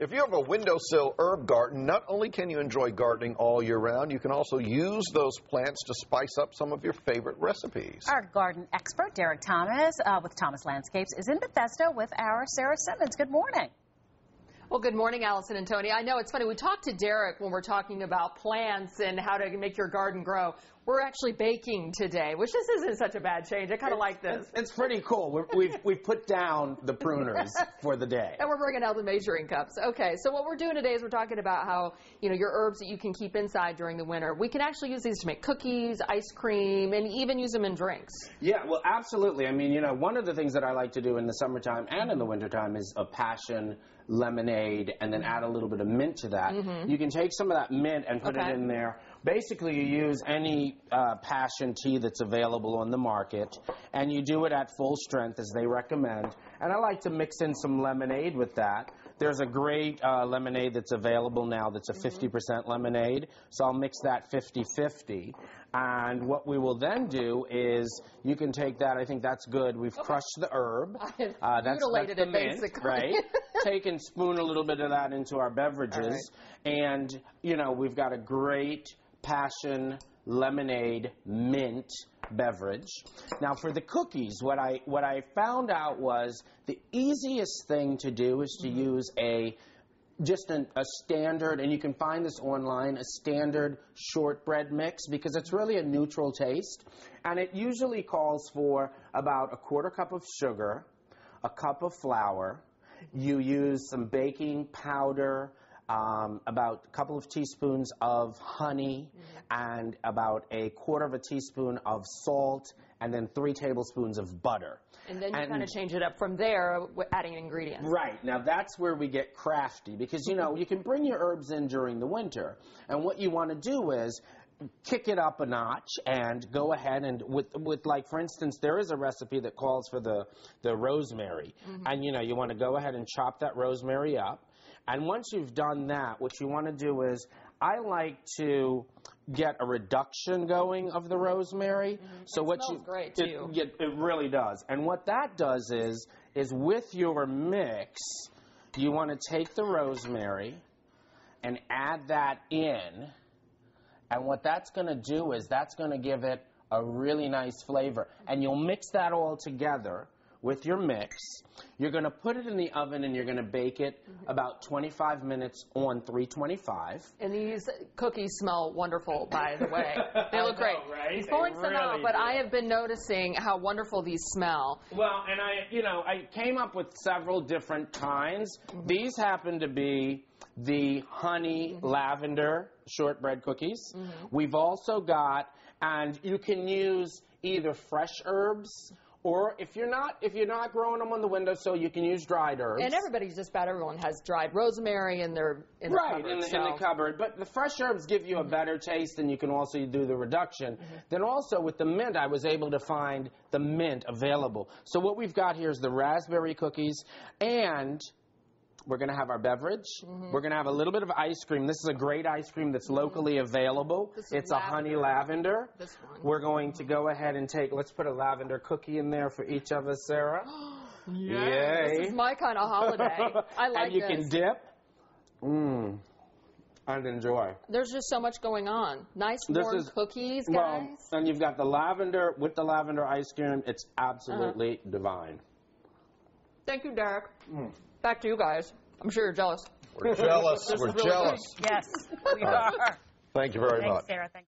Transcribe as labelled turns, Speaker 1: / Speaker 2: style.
Speaker 1: If you have a windowsill herb garden, not only can you enjoy gardening all year round, you can also use those plants to spice up some of your favorite recipes.
Speaker 2: Our garden expert, Derek Thomas, uh, with Thomas Landscapes, is in Bethesda with our Sarah Simmons. Good morning.
Speaker 3: Well, good morning, Allison and Tony. I know it's funny. We talked to Derek when we're talking about plants and how to make your garden grow. We're actually baking today, which this isn't such a bad change. I kind of like this.
Speaker 4: It's, pretty cool. We're, we've we've put down the pruners for the day.
Speaker 3: And we're bringing out the measuring cups. Okay, so what we're doing today is we're talking about how, you know, your herbs that you can keep inside during the winter. We can actually use these to make cookies, ice cream, and even use them in drinks.
Speaker 4: Yeah, well, absolutely. I mean, you know, one of the things that I like to do in the summertime and in the wintertime is a passion lemonade and then add a little bit of mint to that. Mm-hmm. You can take some of that mint and put
Speaker 3: Okay.
Speaker 4: it in there. Basically, you use any uh, passion tea that's available on the market, and you do it at full strength as they recommend. And I like to mix in some lemonade with that. There's a great uh, lemonade that's available now that's a 50% lemonade, so I'll mix that 50 50. And what we will then do is you can take that, I think that's good. We've crushed the herb. Uh, that's,
Speaker 3: mutilated
Speaker 4: that's the mint,
Speaker 3: basically.
Speaker 4: right? Take and spoon a little bit of that into our beverages. And, you know, we've got a great passion lemonade mint beverage. Now for the cookies, what I what I found out was the easiest thing to do is to mm-hmm. use a just an, a standard, and you can find this online, a standard shortbread mix because it's really a neutral taste. And it usually calls for about a quarter cup of sugar, a cup of flour. You use some baking powder, um, about a couple of teaspoons of honey, and about a quarter of a teaspoon of salt, and then three tablespoons of butter.
Speaker 3: And then you kind of change it up from there, w- adding ingredients.
Speaker 4: Right. Now that's where we get crafty because you know, you can bring your herbs in during the winter. And what you want to do is kick it up a notch and go ahead and with with like for instance there is a recipe that calls for the the rosemary. Mm-hmm. And you know, you want to go ahead and chop that rosemary up. And once you've done that, what you want to do is I like to get a reduction going of the rosemary. Mm-hmm. So
Speaker 3: It
Speaker 4: what you
Speaker 3: great,
Speaker 4: it-
Speaker 3: too.
Speaker 4: it, it really does. And what that does is, is with your mix, you want to take the rosemary and add that in. And what that's going to do is that's going to give it a really nice flavor. And you'll mix that all together with your mix. You're going to put it in the oven and you're going to bake it mm-hmm. about 25 minutes on 325.
Speaker 3: And these cookies smell wonderful, by the way. They look
Speaker 4: I
Speaker 3: great.
Speaker 4: right?
Speaker 3: He's pulling some out, but
Speaker 4: do.
Speaker 3: I have been noticing how wonderful these smell.
Speaker 4: Well, and I, you know, I came up with several different kinds. Mm-hmm. These happen to be the honey mm-hmm. lavender shortbread cookies. We've also got, and you can use either fresh herbs or if you're not if you're not growing them on the windowsill, you can use dried herbs.
Speaker 3: And everybody's just about everyone has dried rosemary in their in
Speaker 4: Right,
Speaker 3: the cupboard.
Speaker 4: in the, in
Speaker 3: so-
Speaker 4: the cupboard. But the fresh herbs give you a better taste, and you can also do the reduction. Mm-hmm. Then also with the mint, I was able to find the mint available. So what we've got here is the raspberry cookies, and we're going to have our beverage. We're going to have a little bit of ice cream. This is a great ice cream that's locally available.
Speaker 3: This
Speaker 4: it's a honey lavender.
Speaker 3: This one.
Speaker 4: We're going to go ahead and take, let's put a lavender cookie in there for each of us, Sarah. Yay.
Speaker 3: This is my kind of holiday. I like
Speaker 4: and you
Speaker 3: this.
Speaker 4: can dip. Mmm. And enjoy.
Speaker 3: There's just so much going on. Nice
Speaker 4: This
Speaker 3: warm
Speaker 4: is-
Speaker 3: cookies,
Speaker 4: Well,
Speaker 3: guys.
Speaker 4: and you've got the lavender with the lavender ice cream. It's
Speaker 3: Uh-huh.
Speaker 4: absolutely divine.
Speaker 3: Thank you, Derek.
Speaker 4: Mm.
Speaker 3: Back to you guys. I'm sure you're jealous.
Speaker 1: We're jealous. We're
Speaker 3: really
Speaker 1: jealous.
Speaker 2: Yes, we are.
Speaker 1: Thank you very
Speaker 2: Thanks,
Speaker 1: much.
Speaker 2: Sarah. Thank